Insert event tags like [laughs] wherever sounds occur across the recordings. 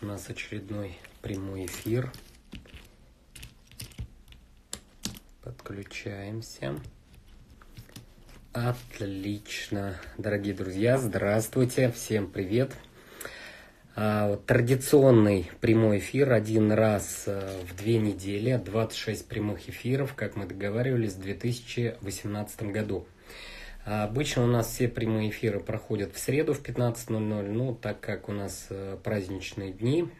У нас очередной прямой эфир. Подключаемся. Отлично. Дорогие друзья, здравствуйте. Всем привет. А, традиционный прямой эфир один раз а, в две недели, 26 прямых эфиров, как мы договаривались в 2018 году. А обычно у нас все прямые эфиры проходят в среду в 15.00, ну, так как у нас э, праздничные дни,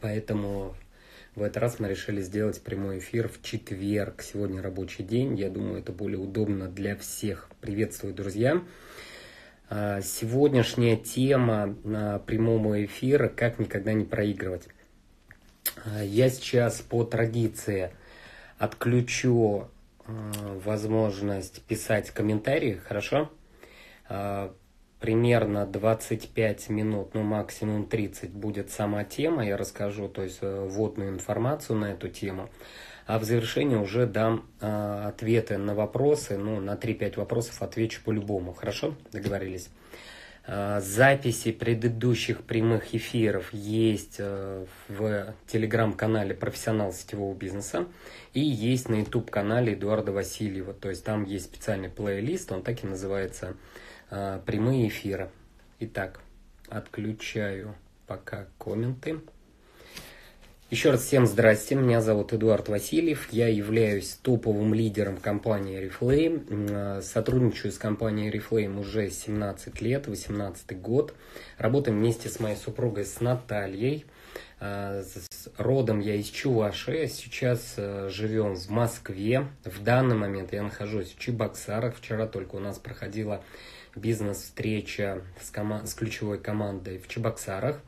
поэтому в этот раз мы решили сделать прямой эфир в четверг. Сегодня рабочий день, я думаю, это более удобно для всех. Приветствую, друзья! А, сегодняшняя тема прямого эфира «Как никогда не проигрывать». А, я сейчас по традиции отключу возможность писать комментарии, хорошо? Э, примерно 25 минут, ну максимум 30 будет сама тема, я расскажу, то есть э, вводную информацию на эту тему. А в завершении уже дам ответы на вопросы, ну на 3-5 вопросов отвечу по-любому, хорошо? Договорились? Записи предыдущих прямых эфиров есть в телеграм-канале «Профессионал сетевого бизнеса» и есть на YouTube-канале Эдуарда Васильева. То есть там есть специальный плейлист, он так и называется «Прямые эфиры». Итак, отключаю пока комменты. Еще раз всем здрасте, меня зовут Эдуард Васильев, я являюсь топовым лидером компании Reflame, сотрудничаю с компанией Reflame уже 17 лет, 18 год, работаем вместе с моей супругой, с Натальей, а, родом я из Чувашии, сейчас э, живем в Москве. В данный момент я нахожусь в Чебоксарах. Вчера только у нас проходила бизнес-встреча с, коман- с ключевой командой в Чебоксарах.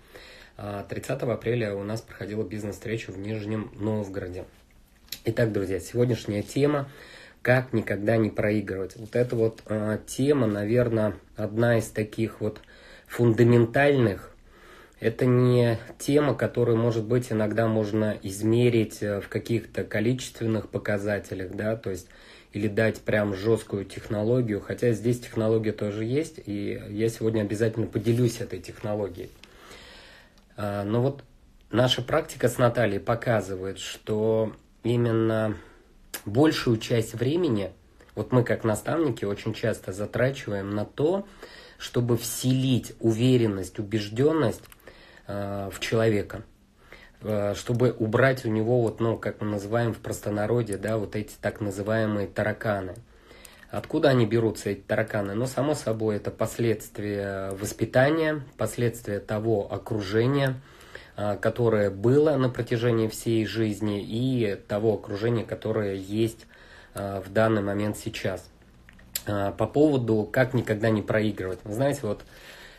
30 а, апреля у нас проходила бизнес-встреча в Нижнем Новгороде. Итак, друзья, сегодняшняя тема «Как никогда не проигрывать». Вот эта вот э, тема, наверное, одна из таких вот фундаментальных, это не тема, которую, может быть, иногда можно измерить э, в каких-то количественных показателях, да, то есть или дать прям жесткую технологию, хотя здесь технология тоже есть, и я сегодня обязательно поделюсь этой технологией. А, но вот наша практика с Натальей показывает, что именно большую часть времени, вот мы как наставники очень часто затрачиваем на то, чтобы вселить уверенность, убежденность Э, в человека, э, чтобы убрать у него, вот, ну, как мы называем в простонародье, да, вот эти так называемые тараканы. Откуда они берутся, эти тараканы? Ну, само собой, это последствия воспитания, последствия того окружения, э, которое было на протяжении всей жизни, и того окружения, которое есть в данный момент сейчас. По поводу «как никогда не проигрывать». Вы знаете, вот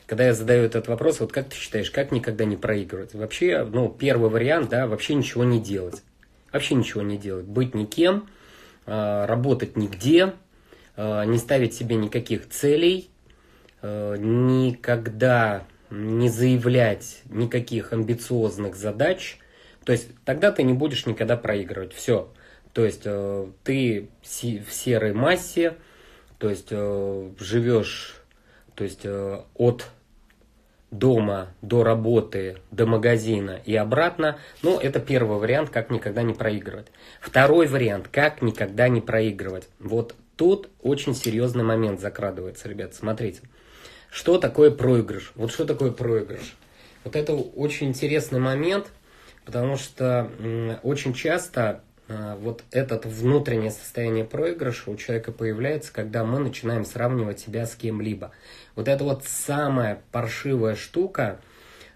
когда я задаю этот вопрос, вот как ты считаешь, как никогда не проигрывать? Вообще, ну, первый вариант, да, вообще ничего не делать. Вообще ничего не делать. Быть никем, а, работать нигде, а, не ставить себе никаких целей, а, никогда не заявлять никаких амбициозных задач. То есть тогда ты не будешь никогда проигрывать. Все. То есть ты в серой массе, то есть живешь то есть от дома до работы, до магазина и обратно, ну, это первый вариант, как никогда не проигрывать. Второй вариант, как никогда не проигрывать. Вот тут очень серьезный момент закрадывается, ребят, смотрите. Что такое проигрыш? Вот что такое проигрыш? Вот это очень интересный момент, потому что очень часто а, вот это внутреннее состояние проигрыша у человека появляется, когда мы начинаем сравнивать себя с кем-либо. Вот это вот самая паршивая штука,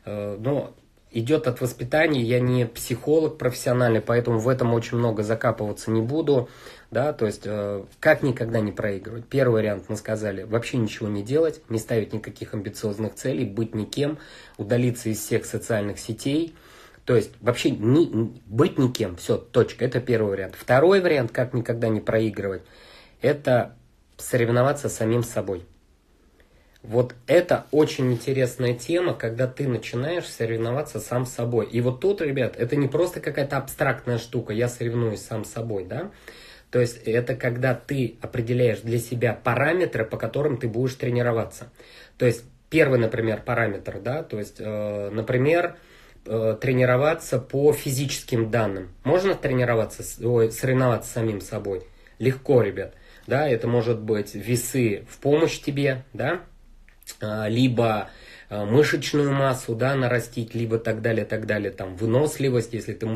э, ну, идет от воспитания, я не психолог профессиональный, поэтому в этом очень много закапываться не буду, да, то есть э, как никогда не проигрывать. Первый вариант мы сказали, вообще ничего не делать, не ставить никаких амбициозных целей, быть никем, удалиться из всех социальных сетей, то есть вообще не, быть никем, все, точка, это первый вариант. Второй вариант, как никогда не проигрывать, это соревноваться с самим собой. Вот это очень интересная тема, когда ты начинаешь соревноваться сам с собой. И вот тут, ребят, это не просто какая-то абстрактная штука, я соревнуюсь сам с собой, да? То есть это когда ты определяешь для себя параметры, по которым ты будешь тренироваться. То есть первый, например, параметр, да, то есть, э, например, э, тренироваться по физическим данным. Можно тренироваться, ой, соревноваться с самим собой? Легко, ребят. Да, это может быть весы в помощь тебе, да, а, либо мышечную массу, да, нарастить, либо так далее, так далее, там, выносливость, если ты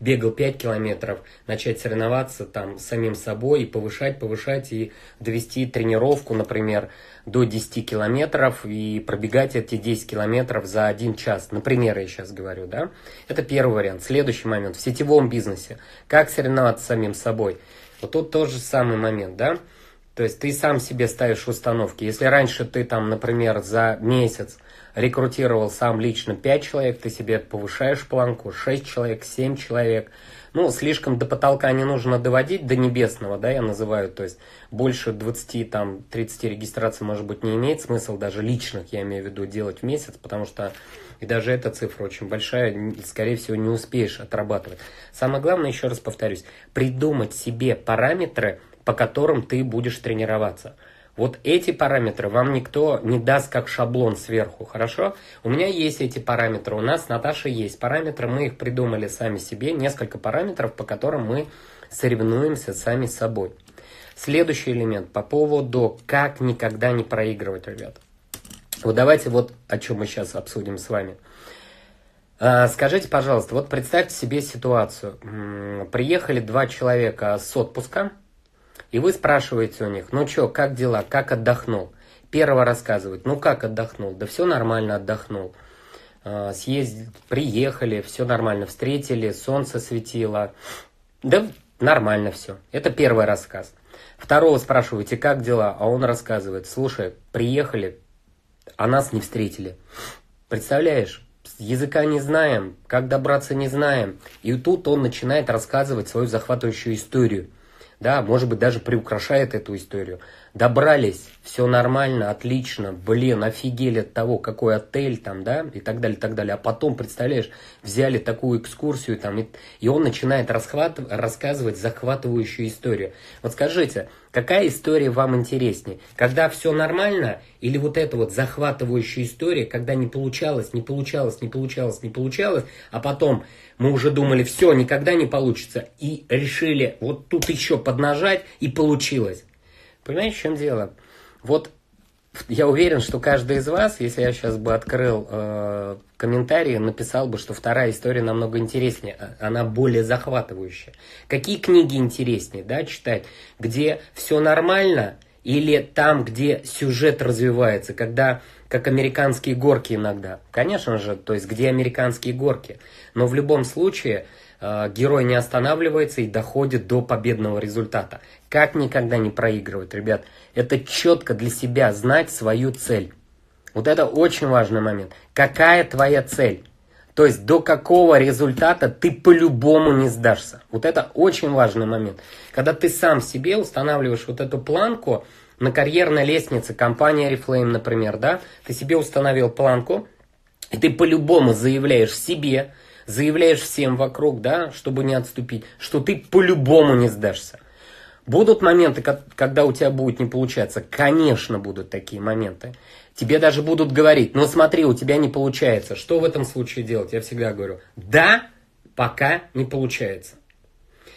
бегал 5 километров, начать соревноваться там с самим собой и повышать, повышать и довести тренировку, например, до 10 километров и пробегать эти 10 километров за один час. Например, я сейчас говорю, да. Это первый вариант. Следующий момент. В сетевом бизнесе. Как соревноваться с самим собой? Вот тут тот же самый момент, да. То есть ты сам себе ставишь установки. Если раньше ты там, например, за месяц рекрутировал сам лично 5 человек, ты себе повышаешь планку, 6 человек, 7 человек. Ну, слишком до потолка не нужно доводить, до небесного, да, я называю, то есть больше 20, там, 30 регистраций, может быть, не имеет смысл, даже личных, я имею в виду, делать в месяц, потому что и даже эта цифра очень большая, скорее всего, не успеешь отрабатывать. Самое главное, еще раз повторюсь, придумать себе параметры, по которым ты будешь тренироваться. Вот эти параметры вам никто не даст как шаблон сверху, хорошо? У меня есть эти параметры, у нас с Наташей есть параметры, мы их придумали сами себе, несколько параметров, по которым мы соревнуемся сами с собой. Следующий элемент по поводу как никогда не проигрывать, ребят. Вот давайте вот о чем мы сейчас обсудим с вами. А, скажите, пожалуйста, вот представьте себе ситуацию. Приехали два человека с отпуска, и вы спрашиваете у них, ну что, как дела, как отдохнул? Первого рассказывает, ну как отдохнул? Да все нормально отдохнул. А, съездили, приехали, все нормально, встретили, солнце светило. Да нормально все. Это первый рассказ. Второго спрашиваете, как дела? А он рассказывает, слушай, приехали, а нас не встретили. Представляешь? Языка не знаем, как добраться не знаем. И тут он начинает рассказывать свою захватывающую историю да, может быть, даже приукрашает эту историю. Добрались, все нормально, отлично, блин, офигели от того, какой отель там, да, и так далее, и так далее. А потом, представляешь, взяли такую экскурсию там, и, и он начинает расхват, рассказывать захватывающую историю. Вот скажите, какая история вам интереснее? Когда все нормально или вот эта вот захватывающая история, когда не получалось, не получалось, не получалось, не получалось, а потом мы уже думали, все, никогда не получится, и решили вот тут еще поднажать, и получилось. Понимаете, в чем дело? Вот я уверен, что каждый из вас, если я сейчас бы открыл э, комментарии, написал бы, что вторая история намного интереснее, а, она более захватывающая. Какие книги интереснее, да, читать? Где все нормально или там, где сюжет развивается, когда как американские горки иногда. Конечно же, то есть где американские горки. Но в любом случае э, герой не останавливается и доходит до победного результата. Как никогда не проигрывать, ребят. Это четко для себя знать свою цель. Вот это очень важный момент. Какая твоя цель? То есть до какого результата ты по-любому не сдашься. Вот это очень важный момент. Когда ты сам себе устанавливаешь вот эту планку, на карьерной лестнице компания Reflame, например, да, ты себе установил планку, и ты по-любому заявляешь себе, заявляешь всем вокруг, да, чтобы не отступить, что ты по-любому не сдашься. Будут моменты, когда у тебя будет не получаться? Конечно, будут такие моменты. Тебе даже будут говорить, ну смотри, у тебя не получается. Что в этом случае делать? Я всегда говорю, да, пока не получается.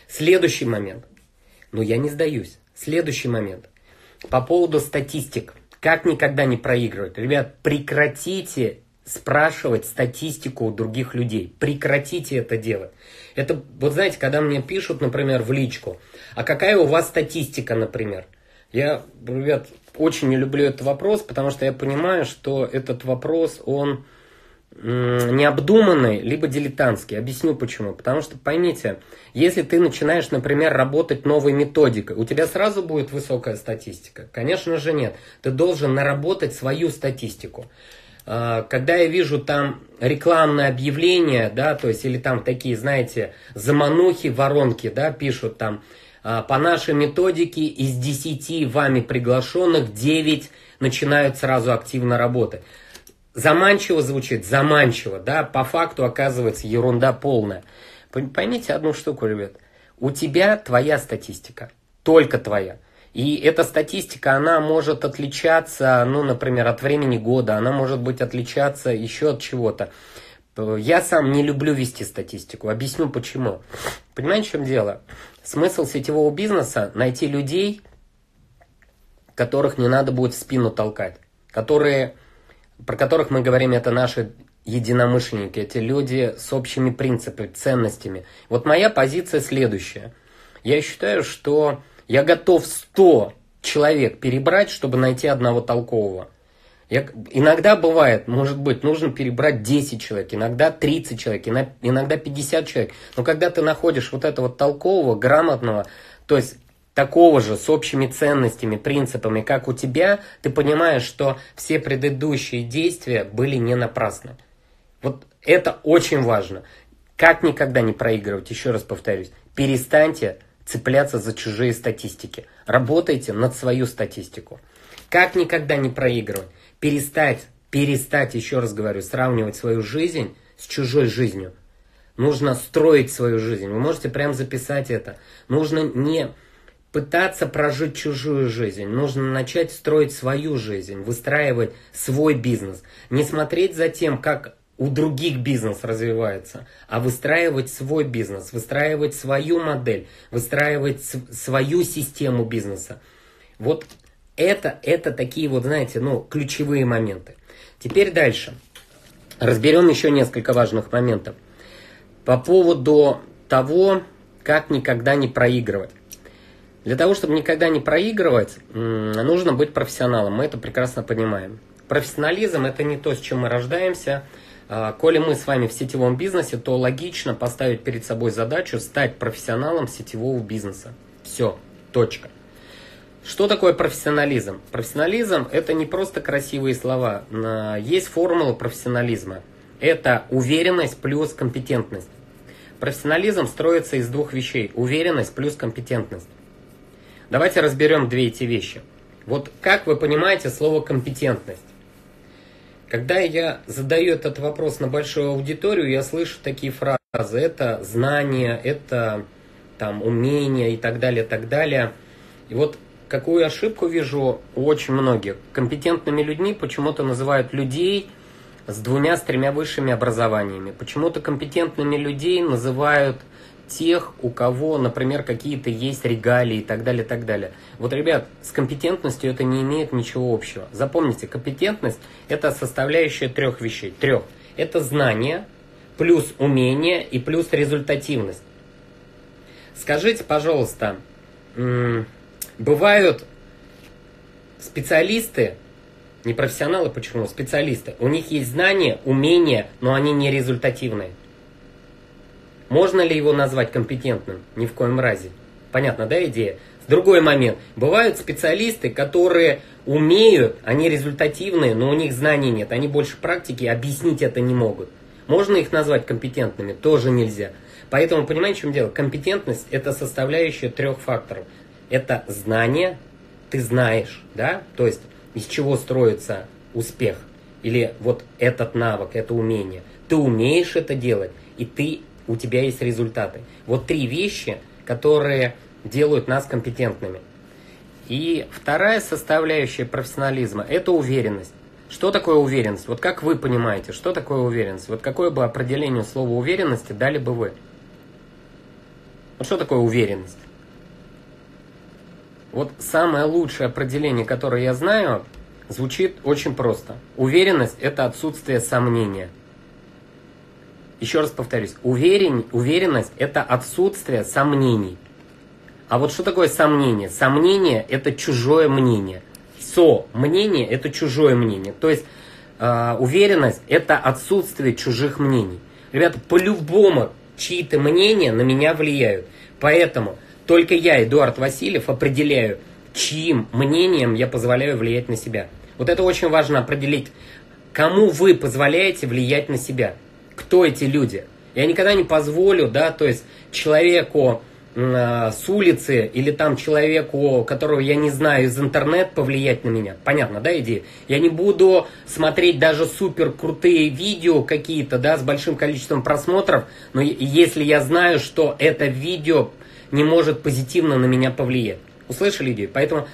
Следующий момент. Но я не сдаюсь. Следующий момент. По поводу статистик. Как никогда не проигрывать. Ребят, прекратите спрашивать статистику у других людей. Прекратите это делать. Это, вот знаете, когда мне пишут, например, в личку, а какая у вас статистика, например? Я, ребят, очень не люблю этот вопрос, потому что я понимаю, что этот вопрос, он необдуманный, либо дилетантский. Объясню почему. Потому что, поймите, если ты начинаешь, например, работать новой методикой, у тебя сразу будет высокая статистика? Конечно же нет. Ты должен наработать свою статистику. А, когда я вижу там рекламное объявление, да, то есть, или там такие, знаете, заманухи, воронки, да, пишут там, по нашей методике из 10 вами приглашенных 9 начинают сразу активно работать заманчиво звучит, заманчиво, да, по факту оказывается ерунда полная. Поймите одну штуку, ребят. У тебя твоя статистика, только твоя. И эта статистика, она может отличаться, ну, например, от времени года, она может быть отличаться еще от чего-то. Я сам не люблю вести статистику. Объясню почему. Понимаете, в чем дело? Смысл сетевого бизнеса – найти людей, которых не надо будет в спину толкать. Которые, про которых мы говорим, это наши единомышленники, эти люди с общими принципами, ценностями. Вот моя позиция следующая. Я считаю, что я готов 100 человек перебрать, чтобы найти одного толкового. Я, иногда бывает, может быть, нужно перебрать 10 человек, иногда 30 человек, иногда 50 человек. Но когда ты находишь вот этого толкового, грамотного, то есть такого же, с общими ценностями, принципами, как у тебя, ты понимаешь, что все предыдущие действия были не напрасны. Вот это очень важно. Как никогда не проигрывать, еще раз повторюсь, перестаньте цепляться за чужие статистики. Работайте над свою статистику. Как никогда не проигрывать перестать, перестать, еще раз говорю, сравнивать свою жизнь с чужой жизнью. Нужно строить свою жизнь. Вы можете прям записать это. Нужно не пытаться прожить чужую жизнь. Нужно начать строить свою жизнь, выстраивать свой бизнес. Не смотреть за тем, как у других бизнес развивается, а выстраивать свой бизнес, выстраивать свою модель, выстраивать свою систему бизнеса. Вот это, это такие вот, знаете, ну, ключевые моменты. Теперь дальше. Разберем еще несколько важных моментов. По поводу того, как никогда не проигрывать. Для того, чтобы никогда не проигрывать, нужно быть профессионалом. Мы это прекрасно понимаем. Профессионализм – это не то, с чем мы рождаемся. А, коли мы с вами в сетевом бизнесе, то логично поставить перед собой задачу стать профессионалом сетевого бизнеса. Все, точка. Что такое профессионализм? Профессионализм – это не просто красивые слова. Есть формула профессионализма. Это уверенность плюс компетентность. Профессионализм строится из двух вещей. Уверенность плюс компетентность. Давайте разберем две эти вещи. Вот как вы понимаете слово компетентность? Когда я задаю этот вопрос на большую аудиторию, я слышу такие фразы. Это знание, это там умение и так далее, так далее. И вот какую ошибку вижу у очень многих. Компетентными людьми почему-то называют людей с двумя, с тремя высшими образованиями. Почему-то компетентными людей называют тех, у кого, например, какие-то есть регалии и так далее, и так далее. Вот, ребят, с компетентностью это не имеет ничего общего. Запомните, компетентность – это составляющая трех вещей. Трех. Это знание, плюс умение и плюс результативность. Скажите, пожалуйста, Бывают специалисты, не профессионалы, почему, специалисты. У них есть знания, умения, но они не результативные. Можно ли его назвать компетентным? Ни в коем разе. Понятно, да, идея? Другой момент. Бывают специалисты, которые умеют, они результативные, но у них знаний нет. Они больше практики, объяснить это не могут. Можно их назвать компетентными? Тоже нельзя. Поэтому, понимаете, в чем дело? Компетентность – это составляющая трех факторов – это знание, ты знаешь, да, то есть из чего строится успех, или вот этот навык, это умение. Ты умеешь это делать, и ты, у тебя есть результаты. Вот три вещи, которые делают нас компетентными. И вторая составляющая профессионализма – это уверенность. Что такое уверенность? Вот как вы понимаете, что такое уверенность? Вот какое бы определение слова уверенности дали бы вы? Вот что такое уверенность? Вот самое лучшее определение, которое я знаю, звучит очень просто. Уверенность – это отсутствие сомнения. Еще раз повторюсь, уверен, уверенность – это отсутствие сомнений. А вот что такое сомнение? Сомнение – это чужое мнение. Со мнение – это чужое мнение. То есть э, уверенность – это отсутствие чужих мнений. Ребята, по-любому чьи-то мнения на меня влияют. Поэтому только я, Эдуард Васильев, определяю, чьим мнением я позволяю влиять на себя. Вот это очень важно определить, кому вы позволяете влиять на себя. Кто эти люди? Я никогда не позволю, да, то есть человеку э, с улицы или там человеку, которого я не знаю из интернета, повлиять на меня. Понятно, да, идея? Я не буду смотреть даже супер крутые видео какие-то, да, с большим количеством просмотров, но если я знаю, что это видео не может позитивно на меня повлиять. Услышали идею? Поэтому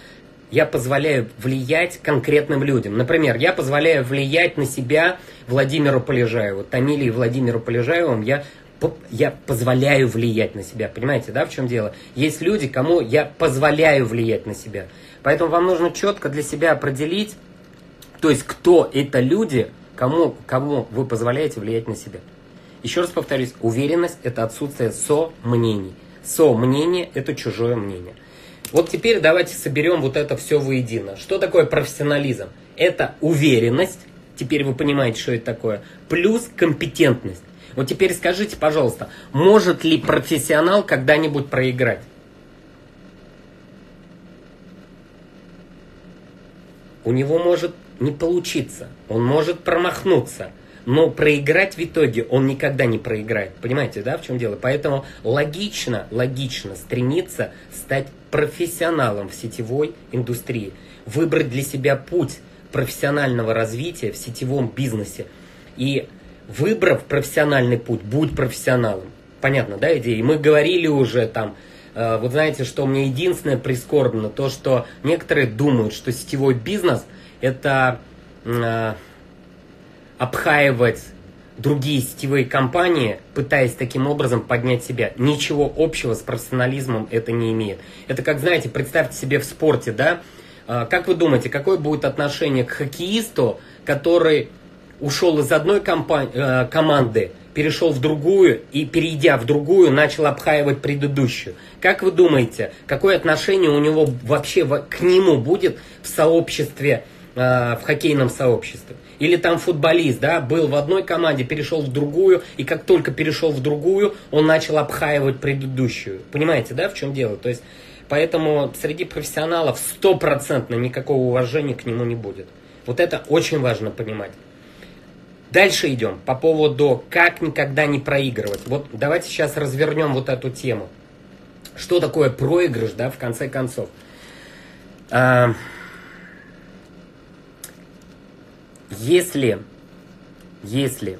я позволяю влиять конкретным людям. Например, я позволяю влиять на себя Владимиру Полежаеву, Тамиле и Владимиру Полежаевым я я позволяю влиять на себя. Понимаете, да, в чем дело? Есть люди, кому я позволяю влиять на себя. Поэтому вам нужно четко для себя определить, то есть кто это люди, кому, кому вы позволяете влиять на себя. Еще раз повторюсь, уверенность – это отсутствие со-мнений. Со-мнение – это чужое мнение. Вот теперь давайте соберем вот это все воедино. Что такое профессионализм? Это уверенность, теперь вы понимаете, что это такое, плюс компетентность. Вот теперь скажите, пожалуйста, может ли профессионал когда-нибудь проиграть? У него может не получиться, он может промахнуться – но проиграть в итоге он никогда не проиграет. Понимаете, да, в чем дело? Поэтому логично, логично стремиться стать профессионалом в сетевой индустрии. Выбрать для себя путь профессионального развития в сетевом бизнесе. И выбрав профессиональный путь, будь профессионалом. Понятно, да, идея? И мы говорили уже там, э, вот знаете, что мне единственное прискорбно, то, что некоторые думают, что сетевой бизнес это э, обхаивать другие сетевые компании, пытаясь таким образом поднять себя. Ничего общего с профессионализмом это не имеет. Это как, знаете, представьте себе в спорте, да? А, как вы думаете, какое будет отношение к хоккеисту, который ушел из одной компании, э, команды, перешел в другую и, перейдя в другую, начал обхаивать предыдущую. Как вы думаете, какое отношение у него вообще к нему будет в сообществе, в хоккейном сообществе? Или там футболист, да, был в одной команде, перешел в другую, и как только перешел в другую, он начал обхаивать предыдущую. Понимаете, да, в чем дело? То есть, поэтому среди профессионалов стопроцентно никакого уважения к нему не будет. Вот это очень важно понимать. Дальше идем по поводу, как никогда не проигрывать. Вот давайте сейчас развернем вот эту тему. Что такое проигрыш, да, в конце концов? А, если, если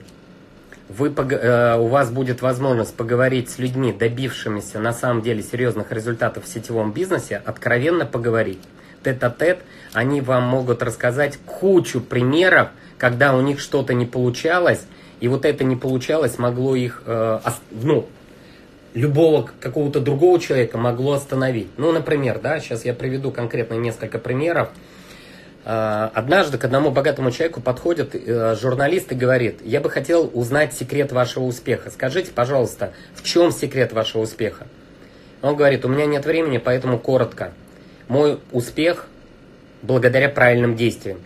вы, э, у вас будет возможность поговорить с людьми, добившимися на самом деле серьезных результатов в сетевом бизнесе, откровенно поговорить, тет-а-тет, они вам могут рассказать кучу примеров, когда у них что-то не получалось, и вот это не получалось могло их, э, ну, любого какого-то другого человека могло остановить. Ну, например, да, сейчас я приведу конкретно несколько примеров. А, однажды к одному богатому человеку подходит э, журналист и говорит, я бы хотел узнать секрет вашего успеха. Скажите, пожалуйста, в чем секрет вашего успеха? Он говорит, у меня нет времени, поэтому коротко. Мой успех благодаря правильным действиям.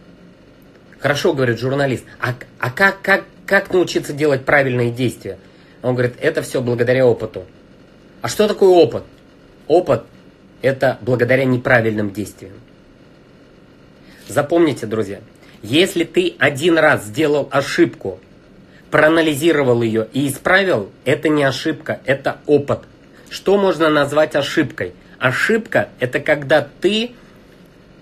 Хорошо, говорит журналист, а, а как, как, как научиться делать правильные действия? Он говорит, это все благодаря опыту. А что такое опыт? Опыт – это благодаря неправильным действиям. Запомните, друзья, если ты один раз сделал ошибку, проанализировал ее и исправил, это не ошибка, это опыт. Что можно назвать ошибкой? Ошибка – это когда ты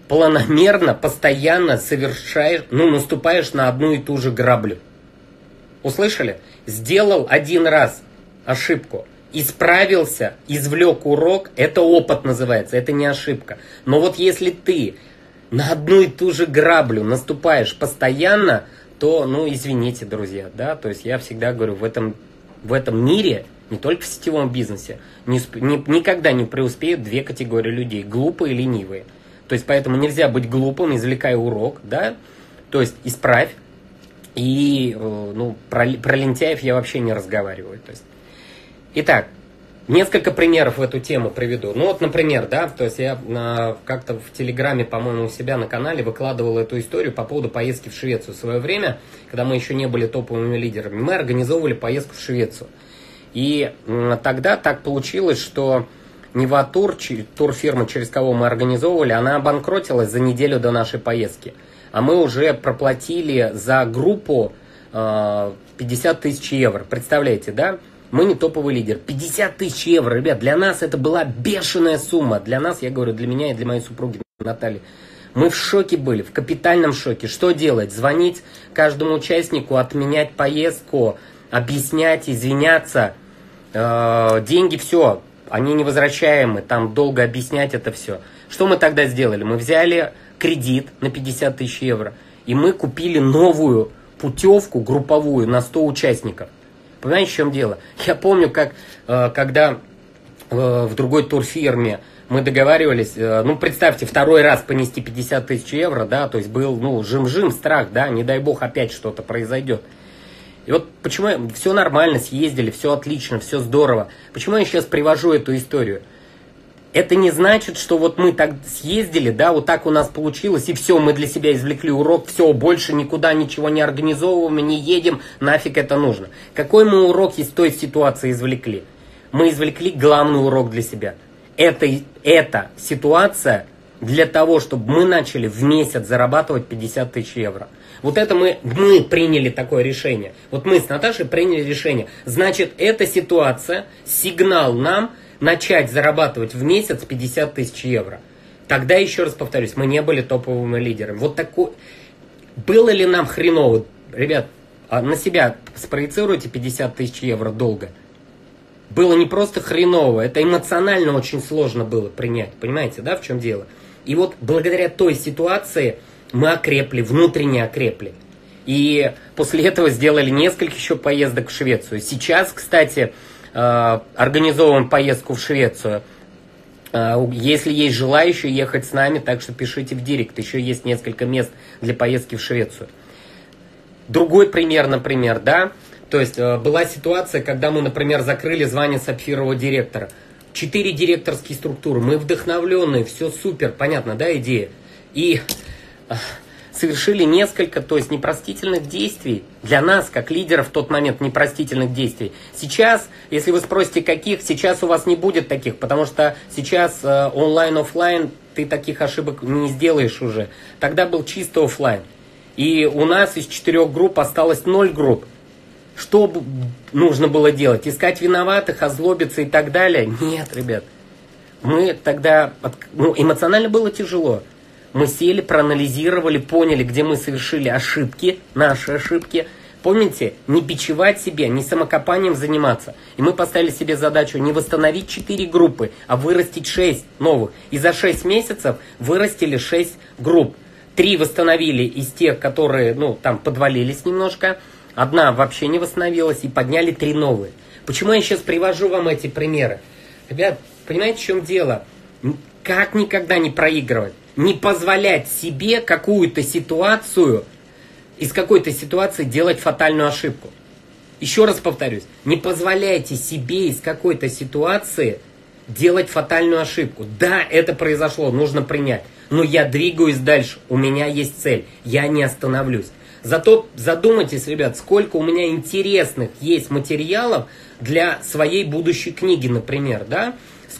планомерно, постоянно совершаешь, ну, наступаешь на одну и ту же граблю. Услышали? Сделал один раз ошибку, исправился, извлек урок, это опыт называется, это не ошибка. Но вот если ты на одну и ту же граблю наступаешь постоянно, то, ну, извините, друзья, да, то есть я всегда говорю, в этом, в этом мире, не только в сетевом бизнесе, не, не, никогда не преуспеют две категории людей, глупые и ленивые. То есть поэтому нельзя быть глупым, извлекай урок, да, то есть исправь, и, э, ну, про, про лентяев я вообще не разговариваю. То есть. Итак, Несколько примеров в эту тему приведу. Ну вот, например, да, то есть я на, как-то в Телеграме, по-моему, у себя на канале выкладывал эту историю по поводу поездки в Швецию. В свое время, когда мы еще не были топовыми лидерами, мы организовывали поездку в Швецию. И тогда так получилось, что Неватур, турфирма, через кого мы организовывали, она обанкротилась за неделю до нашей поездки. А мы уже проплатили за группу 50 э, тысяч евро. Представляете, да? Мы не топовый лидер. 50 тысяч евро, ребят, для нас это была бешеная сумма. Для нас, я говорю, для меня и для моей супруги Натальи. Мы в шоке были, в капитальном шоке. Что делать? Звонить каждому участнику, отменять поездку, объяснять, извиняться. Э, деньги все, они невозвращаемы, там долго объяснять это все. Что мы тогда сделали? Мы взяли кредит на 50 тысяч евро, и мы купили новую путевку групповую на 100 участников. Понимаете, в чем дело? Я помню, как э, когда э, в другой турфирме мы договаривались, э, ну, представьте, второй раз понести 50 тысяч евро, да, то есть был, ну, жим-жим, страх, да, не дай бог опять что-то произойдет. И вот почему все нормально, съездили, все отлично, все здорово. Почему я сейчас привожу эту историю? Это не значит, что вот мы так съездили, да, вот так у нас получилось, и все, мы для себя извлекли урок, все, больше никуда ничего не организовываем, не едем, нафиг это нужно. Какой мы урок из той ситуации извлекли? Мы извлекли главный урок для себя. Это, эта ситуация для того, чтобы мы начали в месяц зарабатывать 50 тысяч евро. Вот это мы, мы приняли такое решение. Вот мы с Наташей приняли решение. Значит, эта ситуация, сигнал нам начать зарабатывать в месяц 50 тысяч евро. Тогда, еще раз повторюсь, мы не были топовыми лидерами. Вот такой... Было ли нам хреново? Ребят, а на себя спроецируйте 50 тысяч евро долго. Было не просто хреново, это эмоционально очень сложно было принять. Понимаете, да, в чем дело? И вот благодаря той ситуации мы окрепли, внутренне окрепли. И после этого сделали несколько еще поездок в Швецию. Сейчас, кстати, организовываем поездку в Швецию. Э, если есть желающие ехать с нами, так что пишите в директ. Еще есть несколько мест для поездки в Швецию. Другой пример, например, да, то есть э, была ситуация, когда мы, например, закрыли звание сапфирового директора. Четыре директорские структуры, мы вдохновленные, все супер, понятно, да, идея. И совершили несколько, то есть непростительных действий. Для нас, как лидеров в тот момент, непростительных действий. Сейчас, если вы спросите, каких, сейчас у вас не будет таких, потому что сейчас э, онлайн-офлайн ты таких ошибок не сделаешь уже. Тогда был чисто офлайн. И у нас из четырех групп осталось ноль групп. Что нужно было делать? Искать виноватых, озлобиться и так далее? Нет, ребят. Мы тогда... Ну, эмоционально было тяжело. Мы сели, проанализировали, поняли, где мы совершили ошибки, наши ошибки. Помните, не бичевать себя, не самокопанием заниматься. И мы поставили себе задачу не восстановить 4 группы, а вырастить 6 новых. И за 6 месяцев вырастили 6 групп. Три восстановили из тех, которые, ну, там подвалились немножко. Одна вообще не восстановилась и подняли три новые. Почему я сейчас привожу вам эти примеры? Ребят, понимаете, в чем дело? Как никогда не проигрывать не позволять себе какую-то ситуацию, из какой-то ситуации делать фатальную ошибку. Еще раз повторюсь, не позволяйте себе из какой-то ситуации делать фатальную ошибку. Да, это произошло, нужно принять. Но я двигаюсь дальше, у меня есть цель, я не остановлюсь. Зато задумайтесь, ребят, сколько у меня интересных есть материалов для своей будущей книги, например, да?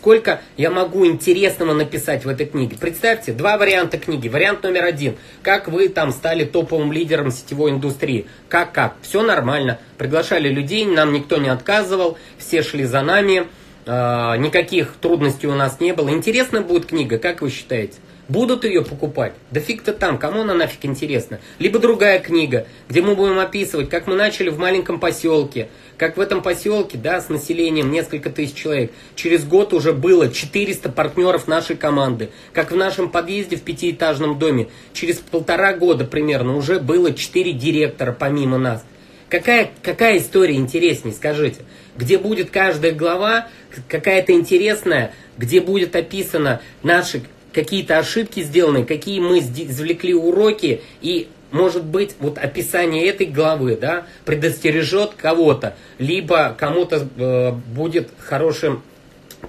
Сколько я могу интересного написать в этой книге. Представьте, два варианта книги. Вариант номер один. Как вы там стали топовым лидером сетевой индустрии. Как, как? Все нормально. Приглашали людей, нам никто не отказывал, все шли за нами. Э, никаких трудностей у нас не было. Интересная будет книга, как вы считаете? Будут ее покупать? Да фиг-то там, кому она нафиг интересна? Либо другая книга, где мы будем описывать, как мы начали в маленьком поселке, как в этом поселке, да, с населением несколько тысяч человек, через год уже было 400 партнеров нашей команды, как в нашем подъезде в пятиэтажном доме, через полтора года примерно уже было 4 директора помимо нас. Какая, какая история интереснее, скажите? Где будет каждая глава, какая-то интересная, где будет описано наши какие-то ошибки сделаны, какие мы извлекли уроки, и, может быть, вот описание этой главы, да, предостережет кого-то, либо кому-то э, будет хорошим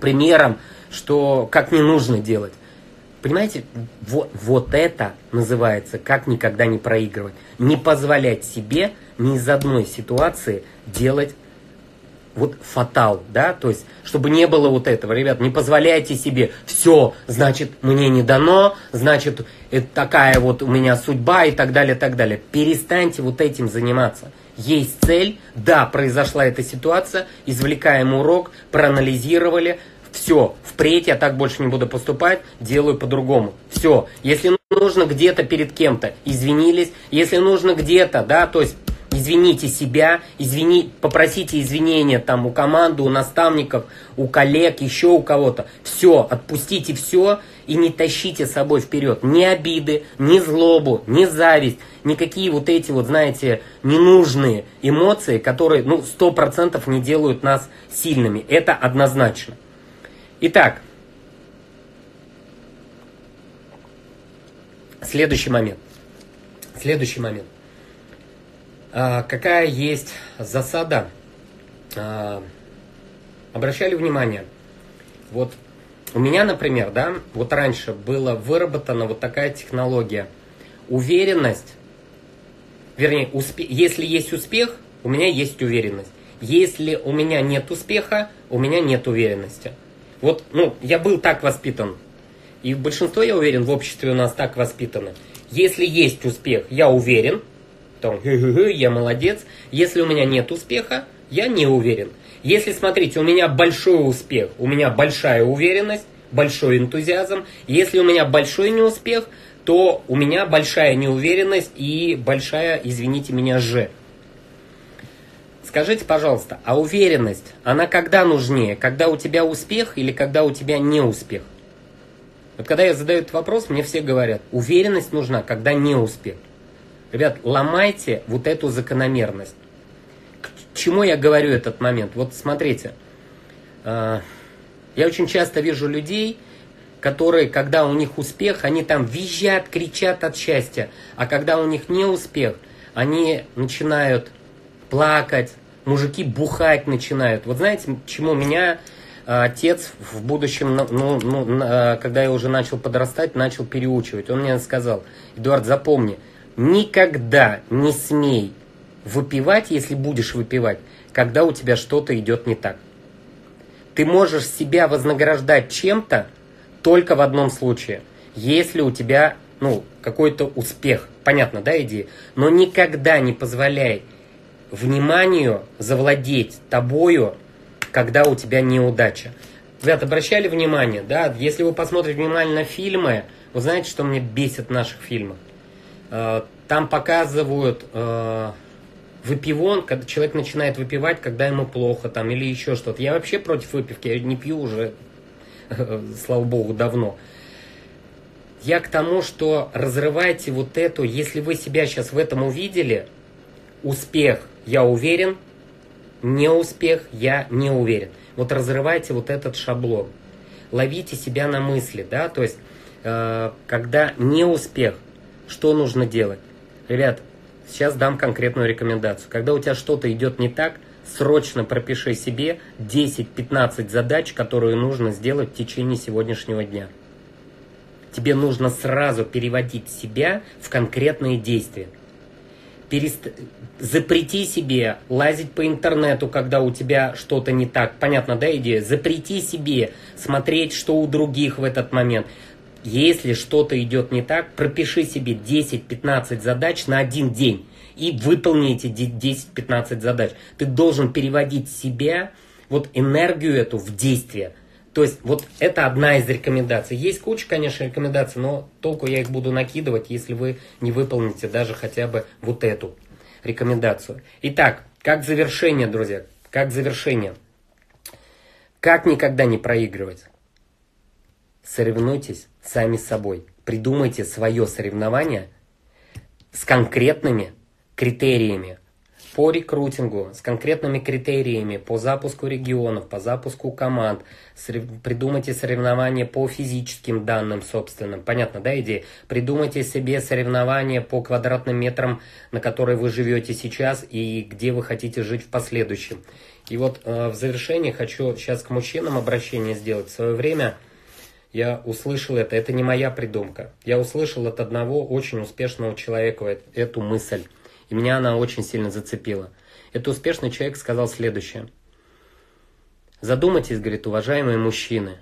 примером, что как не нужно делать. Понимаете, вот, вот это называется как никогда не проигрывать. Не позволять себе ни из одной ситуации делать вот фатал, да, то есть, чтобы не было вот этого, ребят, не позволяйте себе, все, значит, мне не дано, значит, это такая вот у меня судьба и так далее, так далее. Перестаньте вот этим заниматься. Есть цель, да, произошла эта ситуация, извлекаем урок, проанализировали, все, впредь я так больше не буду поступать, делаю по-другому. Все, если нужно где-то перед кем-то, извинились, если нужно где-то, да, то есть извините себя, извини, попросите извинения там у команды, у наставников, у коллег, еще у кого-то. Все, отпустите все и не тащите с собой вперед ни обиды, ни злобу, ни зависть, никакие вот эти вот, знаете, ненужные эмоции, которые, ну, сто процентов не делают нас сильными. Это однозначно. Итак, следующий момент. Следующий момент. А, какая есть засада? А, обращали внимание, вот у меня, например, да, вот раньше была выработана вот такая технология. Уверенность, вернее, успе, если есть успех, у меня есть уверенность. Если у меня нет успеха, у меня нет уверенности. Вот, ну, я был так воспитан. И большинство, я уверен, в обществе у нас так воспитано. Если есть успех, я уверен, то я молодец. Если у меня нет успеха, я не уверен. Если, смотрите, у меня большой успех, у меня большая уверенность, большой энтузиазм. Если у меня большой неуспех, то у меня большая неуверенность и большая, извините меня, же. Скажите, пожалуйста, а уверенность, она когда нужнее? Когда у тебя успех или когда у тебя не успех? Вот когда я задаю этот вопрос, мне все говорят, уверенность нужна, когда не успех. Ребят, ломайте вот эту закономерность. К чему я говорю этот момент? Вот смотрите, а, я очень часто вижу людей, которые, когда у них успех, они там визжат, кричат от счастья, а когда у них не успех, они начинают плакать, мужики бухать начинают. Вот знаете, чему меня а, отец в будущем, ну, ну, ну а, когда я уже начал подрастать, начал переучивать. Он мне сказал, Эдуард, запомни, никогда не смей выпивать, если будешь выпивать, когда у тебя что-то идет не так. Ты можешь себя вознаграждать чем-то только в одном случае, если у тебя ну, какой-то успех. Понятно, да, идея? Но никогда не позволяй вниманию завладеть тобою, когда у тебя неудача. Ребят, обращали внимание, да, если вы посмотрите внимательно фильмы, вы знаете, что мне бесит в наших фильмах? Э, там показывают э, выпивон, когда человек начинает выпивать, когда ему плохо там или еще что-то. Я вообще против выпивки, я не пью уже, [laughs] слава богу, давно. Я к тому, что разрывайте вот эту, если вы себя сейчас в этом увидели, успех, я уверен, не успех, я не уверен. Вот разрывайте вот этот шаблон. Ловите себя на мысли, да, то есть, э, когда не успех, что нужно делать? Ребят, сейчас дам конкретную рекомендацию. Когда у тебя что-то идет не так, срочно пропиши себе 10-15 задач, которые нужно сделать в течение сегодняшнего дня. Тебе нужно сразу переводить себя в конкретные действия. Перест... Запрети себе лазить по интернету, когда у тебя что-то не так. Понятно, да, идея? Запрети себе смотреть, что у других в этот момент. Если что-то идет не так, пропиши себе 10-15 задач на один день и выполни эти 10-15 задач. Ты должен переводить себя, вот энергию эту в действие. То есть вот это одна из рекомендаций. Есть куча, конечно, рекомендаций, но толку я их буду накидывать, если вы не выполните даже хотя бы вот эту рекомендацию. Итак, как завершение, друзья, как завершение. Как никогда не проигрывать? Соревнуйтесь сами собой. Придумайте свое соревнование с конкретными критериями по рекрутингу, с конкретными критериями по запуску регионов, по запуску команд. Придумайте соревнования по физическим данным собственным. Понятно, да, идея? Придумайте себе соревнования по квадратным метрам, на которые вы живете сейчас и где вы хотите жить в последующем. И вот э, в завершение хочу сейчас к мужчинам обращение сделать. В свое время я услышал это, это не моя придумка. Я услышал от одного очень успешного человека эту мысль. И меня она очень сильно зацепила. Этот успешный человек сказал следующее. Задумайтесь, говорит, уважаемые мужчины.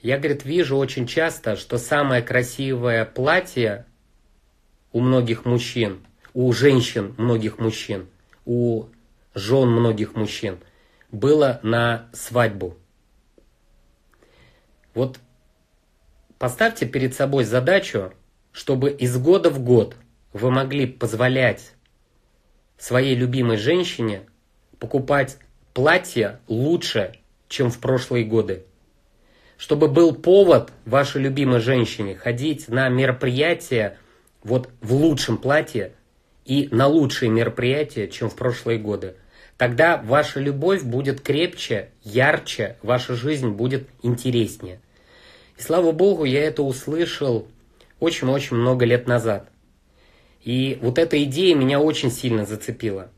Я, говорит, вижу очень часто, что самое красивое платье у многих мужчин, у женщин многих мужчин, у жен многих мужчин – было на свадьбу. Вот поставьте перед собой задачу, чтобы из года в год вы могли позволять своей любимой женщине покупать платье лучше, чем в прошлые годы. чтобы был повод вашей любимой женщине ходить на мероприятия вот в лучшем платье и на лучшие мероприятия, чем в прошлые годы. Тогда ваша любовь будет крепче, ярче, ваша жизнь будет интереснее. И слава богу, я это услышал очень-очень много лет назад. И вот эта идея меня очень сильно зацепила.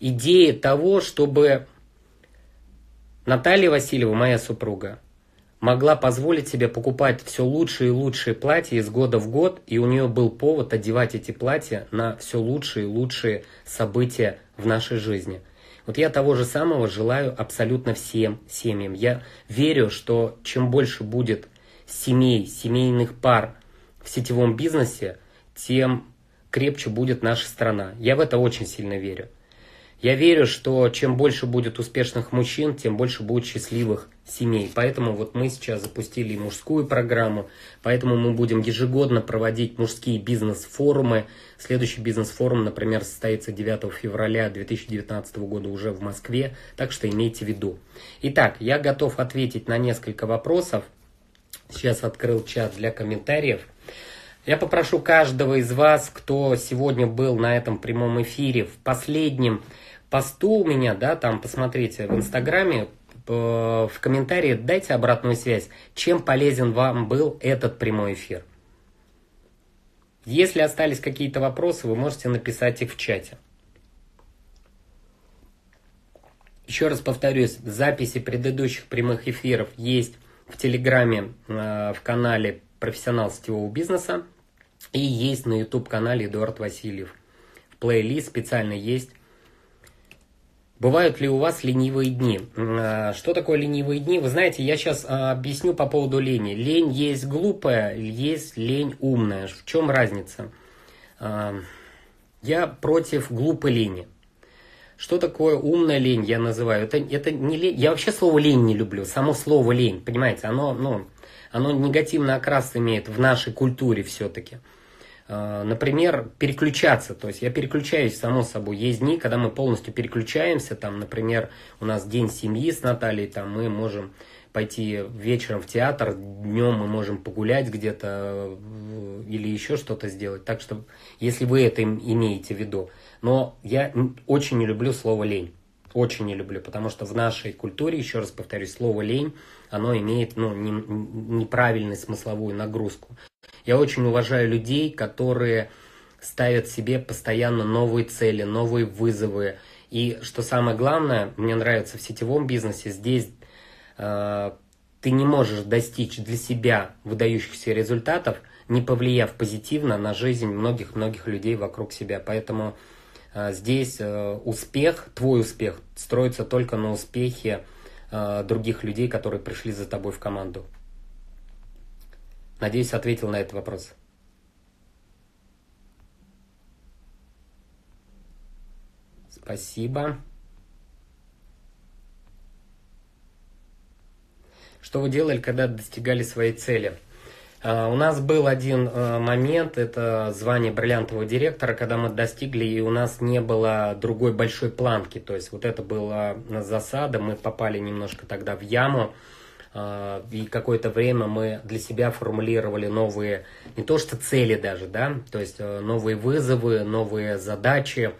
Идея того, чтобы Наталья Васильева, моя супруга, могла позволить себе покупать все лучшие и лучшие платья из года в год, и у нее был повод одевать эти платья на все лучшие и лучшие события в нашей жизни – вот я того же самого желаю абсолютно всем семьям. Я верю, что чем больше будет семей, семейных пар в сетевом бизнесе, тем крепче будет наша страна. Я в это очень сильно верю. Я верю, что чем больше будет успешных мужчин, тем больше будет счастливых семей. Поэтому вот мы сейчас запустили мужскую программу, поэтому мы будем ежегодно проводить мужские бизнес-форумы. Следующий бизнес-форум, например, состоится 9 февраля 2019 года уже в Москве, так что имейте в виду. Итак, я готов ответить на несколько вопросов. Сейчас открыл чат для комментариев. Я попрошу каждого из вас, кто сегодня был на этом прямом эфире, в последнем посту у меня, да, там посмотрите в Инстаграме, в комментарии дайте обратную связь, чем полезен вам был этот прямой эфир. Если остались какие-то вопросы, вы можете написать их в чате. Еще раз повторюсь, записи предыдущих прямых эфиров есть в Телеграме, э, в канале «Профессионал сетевого бизнеса» и есть на YouTube-канале Эдуард Васильев. В плейлист специально есть Бывают ли у вас ленивые дни? А, что такое ленивые дни? Вы знаете, я сейчас а, объясню по поводу лени. Лень есть глупая, есть лень умная. В чем разница? А, я против глупой лени. Что такое умная лень, я называю? Это, это не лень. Я вообще слово лень не люблю. Само слово лень, понимаете, оно, ну, оно негативный окрас имеет в нашей культуре все-таки. Э, например, переключаться. То есть я переключаюсь, само собой. Есть дни, когда мы полностью переключаемся. Там, например, у нас день семьи с Натальей, там мы можем пойти вечером в театр, днем мы можем погулять где-то э, или еще что-то сделать. Так что, если вы это имеете в виду. Но я очень не люблю слово лень. Очень не люблю, потому что в нашей культуре, еще раз повторюсь, слово лень, оно имеет ну, не, неправильную смысловую нагрузку. Я очень уважаю людей, которые ставят себе постоянно новые цели, новые вызовы. И что самое главное, мне нравится в сетевом бизнесе, здесь э, ты не можешь достичь для себя выдающихся результатов, не повлияв позитивно на жизнь многих-многих людей вокруг себя. Поэтому э, здесь э, успех, твой успех, строится только на успехе э, других людей, которые пришли за тобой в команду. Надеюсь, ответил на этот вопрос. Спасибо. Что вы делали, когда достигали своей цели? Uh, у нас был один uh, момент, это звание бриллиантового директора, когда мы достигли, и у нас не было другой большой планки. То есть вот это была засада, мы попали немножко тогда в яму. А, и какое-то время мы для себя формулировали новые, не то что цели даже, да, то есть э, новые вызовы, новые задачи.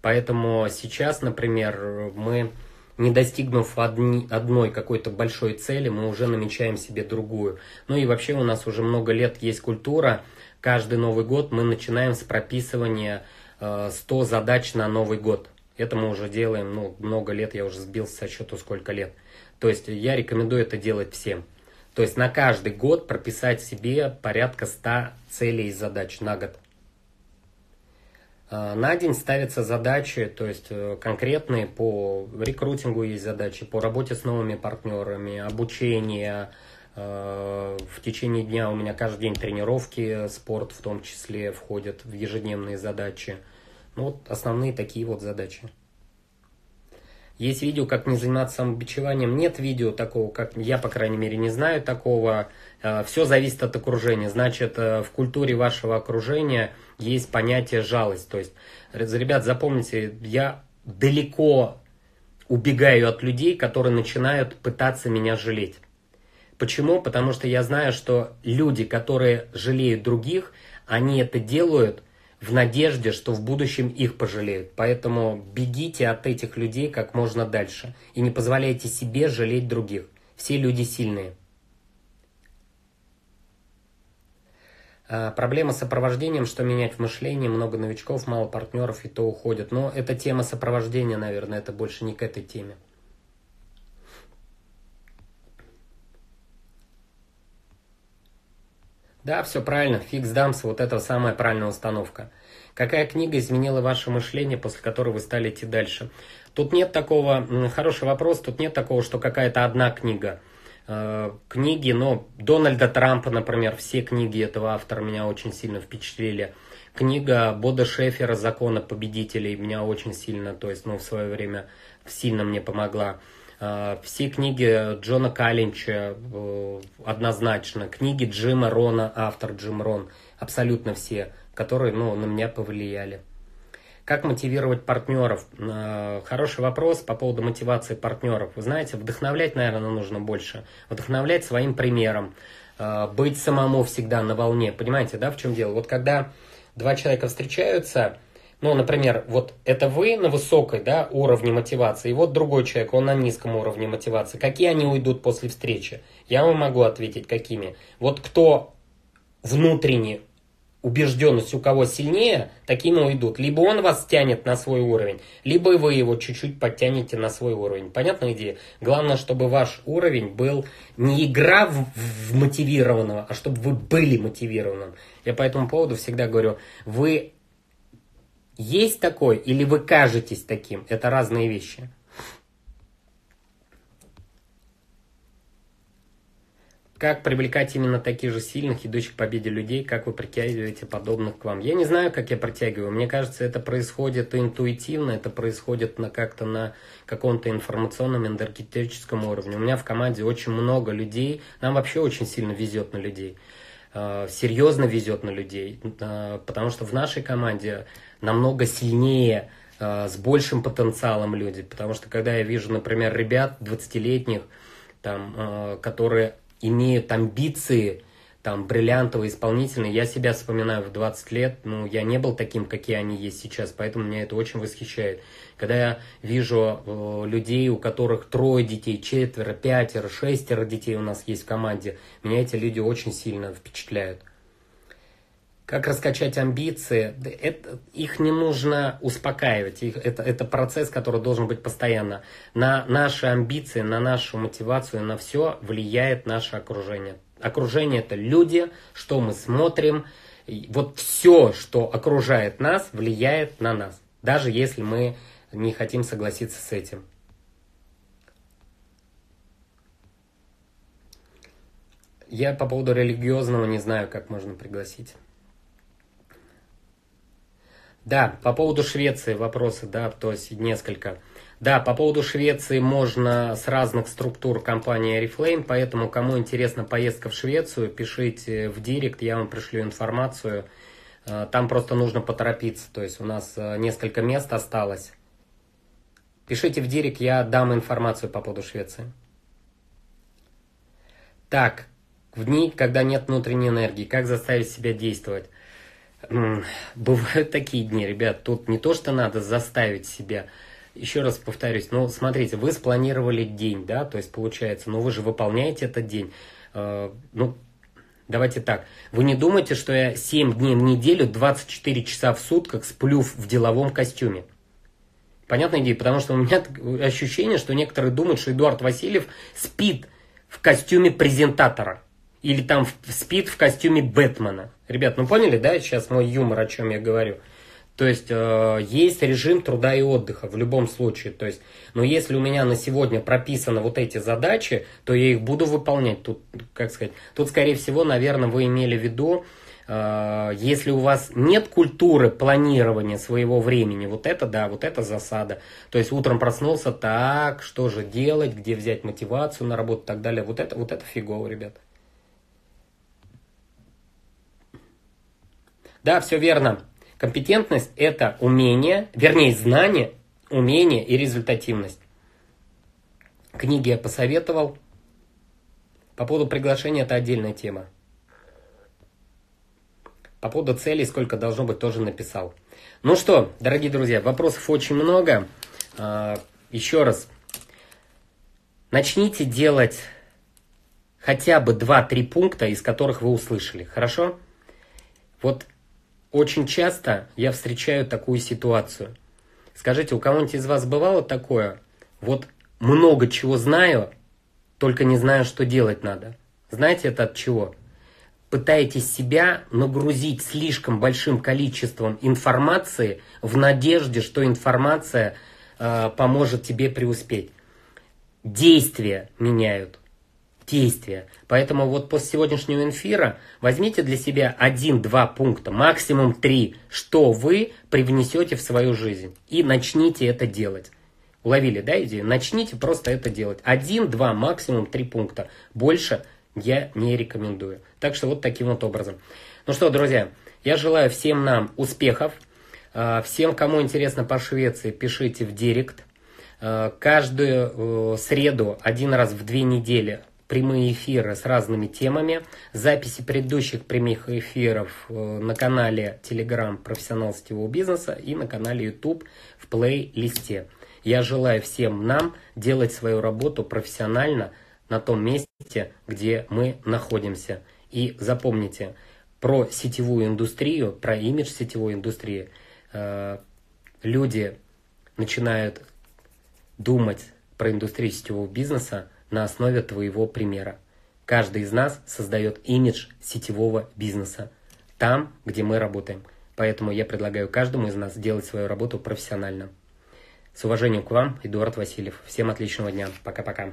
Поэтому сейчас, например, мы, не достигнув одни, одной какой-то большой цели, мы уже намечаем себе другую. Ну и вообще у нас уже много лет есть культура. Каждый Новый год мы начинаем с прописывания 100 э, задач на Новый год. Это мы уже делаем, ну, много лет, я уже сбился со счету, сколько лет. То есть я рекомендую это делать всем. То есть на каждый год прописать себе порядка 100 целей и задач на год. А, на день ставятся задачи, то есть э, конкретные по рекрутингу есть задачи, по работе с новыми партнерами, обучение. Э, в течение дня у меня каждый день тренировки, спорт в том числе входят в ежедневные задачи. Ну вот основные такие вот задачи. Есть видео, как не заниматься самобичеванием. Нет видео такого, как я, по крайней мере, не знаю такого. Э, Все зависит от окружения. Значит, э, в культуре вашего окружения есть понятие жалость. То есть, ребят, запомните, я далеко убегаю от людей, которые начинают пытаться меня жалеть. Почему? Потому что я знаю, что люди, которые жалеют других, они это делают в надежде, что в будущем их пожалеют. Поэтому бегите от этих людей как можно дальше. И не позволяйте себе жалеть других. Все люди сильные. А, проблема с сопровождением, что менять в мышлении, много новичков, мало партнеров и то уходят. Но это тема сопровождения, наверное, это больше не к этой теме. Да, все правильно. Фикс дамс, вот это самая правильная установка. Какая книга изменила ваше мышление, после которой вы стали идти дальше? Тут нет такого, хороший вопрос, тут нет такого, что какая-то одна книга. Э, книги, ну, Дональда Трампа, например, все книги этого автора меня очень сильно впечатлили. Книга Бода Шефера «Закона победителей» меня очень сильно, то есть, ну, в свое время сильно мне помогла. Э, все книги Джона Каллинча э, однозначно. Книги Джима Рона, автор Джим Рон, абсолютно все, которые ну, на меня повлияли. Как мотивировать партнеров? Э, хороший вопрос по поводу мотивации партнеров. Вы знаете, вдохновлять, наверное, нужно больше. Вдохновлять своим примером. Быть самому всегда на волне. Понимаете, да, в чем дело? Вот когда два человека встречаются, ну, например, вот это вы на высокой да, уровне мотивации, и вот другой человек, он на низком уровне мотивации. Какие они уйдут после встречи? Я вам могу ответить, какими. Вот кто внутренне убежденность у кого сильнее, такими уйдут. Либо он вас тянет на свой уровень, либо вы его чуть-чуть подтянете на свой уровень. Понятная идея? Главное, чтобы ваш уровень был не игра в, в мотивированного, а чтобы вы были мотивированным. Я по этому поводу всегда говорю, вы есть такой или вы кажетесь таким? Это разные вещи. Как привлекать именно таких же сильных, идущих к победе людей, как вы притягиваете подобных к вам? Я не знаю, как я притягиваю. Мне кажется, это происходит интуитивно, это происходит на как-то на каком-то информационном, энергетическом уровне. У меня в команде очень много людей, нам вообще очень сильно везет на людей. Э, серьезно везет на людей, э, потому что в нашей команде намного сильнее, э, с большим потенциалом люди. Потому что когда я вижу, например, ребят 20-летних, там, которые имеют амбиции, там, бриллиантовые, исполнительные. Я себя вспоминаю в 20 лет, ну, я не был таким, какие они есть сейчас, поэтому меня это очень восхищает. Когда я вижу э, людей, у которых трое детей, четверо, пятеро, шестеро детей у нас есть в команде, меня эти люди очень сильно впечатляют. Как раскачать амбиции? Это, их не нужно успокаивать. Их, это, это процесс, который должен быть постоянно. На наши амбиции, на нашу мотивацию, на все влияет наше окружение. Окружение это люди, что мы смотрим. Вот все, что окружает нас, влияет на нас. Даже если мы не хотим согласиться с этим. Я по поводу религиозного не знаю, как можно пригласить. Да, по поводу Швеции вопросы, да, то есть несколько. Да, по поводу Швеции можно с разных структур компании Oriflame, поэтому кому интересна поездка в Швецию, пишите в директ, я вам пришлю информацию. Э, там просто нужно поторопиться, то есть у нас э, несколько мест осталось. Пишите в директ, я дам информацию по поводу Швеции. Так, в дни, когда нет внутренней энергии, как заставить себя действовать? Бывают такие дни, ребят, тут не то, что надо заставить себя, еще раз повторюсь, ну, смотрите, вы спланировали день, да, то есть получается, но ну, вы же выполняете этот день. Э, ну, давайте так, вы не думаете, что я 7 дней в неделю, 24 часа в сутках сплю в деловом костюме? Понятная идея, потому что у меня ощущение, что некоторые думают, что Эдуард Васильев спит в костюме презентатора или там спит в костюме Бэтмена. Ребят, ну поняли, да, сейчас мой юмор, о чем я говорю? То есть э, есть режим труда и отдыха в любом случае. То есть, но если у меня на сегодня прописаны вот эти задачи, то я их буду выполнять. Тут, как сказать, тут, скорее всего, наверное, вы имели в виду, э, если у вас нет культуры планирования своего времени, вот это да, вот это засада. То есть утром проснулся, так, что же делать, где взять мотивацию на работу и так далее. Вот это, вот это фигово, ребят. Да, все верно. Компетентность – это умение, вернее, знание, умение и результативность. Книги я посоветовал. По поводу приглашения это отдельная тема. По поводу целей, сколько должно быть, тоже написал. Ну что, дорогие друзья, вопросов очень много. А, еще раз, начните делать хотя бы 2-3 пункта, из которых вы услышали, хорошо? Вот очень часто я встречаю такую ситуацию. Скажите, у кого-нибудь из вас бывало такое? Вот много чего знаю, только не знаю, что делать надо. Знаете это от чего? Пытаетесь себя нагрузить слишком большим количеством информации в надежде, что информация э, поможет тебе преуспеть. Действия меняют действия. Поэтому вот после сегодняшнего эфира возьмите для себя один-два пункта, максимум три, что вы привнесете в свою жизнь. И начните это делать. Уловили, да, идею? Начните просто это делать. Один, два, максимум три пункта. Больше я не рекомендую. Так что вот таким вот образом. Ну что, друзья, я желаю всем нам успехов. А, всем, кому интересно по Швеции, пишите в директ. А, каждую э, среду, один раз в две недели прямые эфиры с разными темами, записи предыдущих прямых эфиров э, на канале Telegram «Профессионал сетевого бизнеса» и на канале YouTube в плейлисте. Я желаю всем нам делать свою работу профессионально на том месте, где мы находимся. И запомните, про сетевую индустрию, про имидж сетевой индустрии э, люди начинают думать про индустрию сетевого бизнеса на основе твоего примера. Каждый из нас создает имидж сетевого бизнеса там, где мы работаем. Поэтому я предлагаю каждому из нас делать свою работу профессионально. С уважением к вам, Эдуард Васильев. Всем отличного дня. Пока-пока.